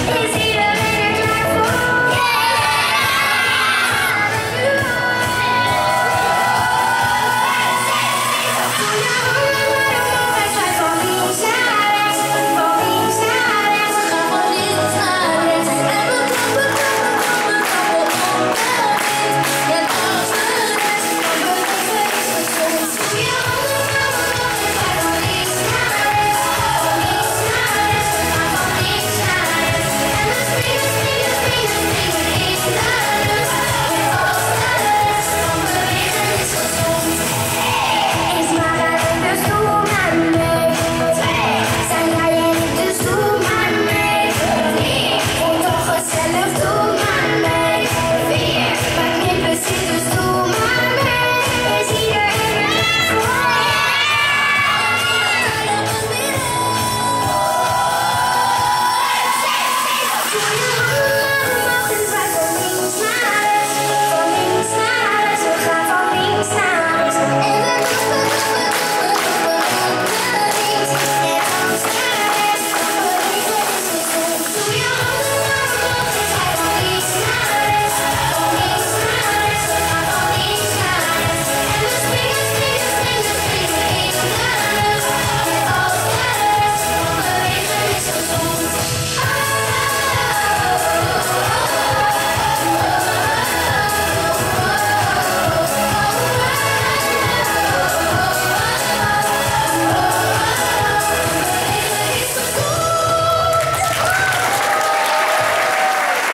It's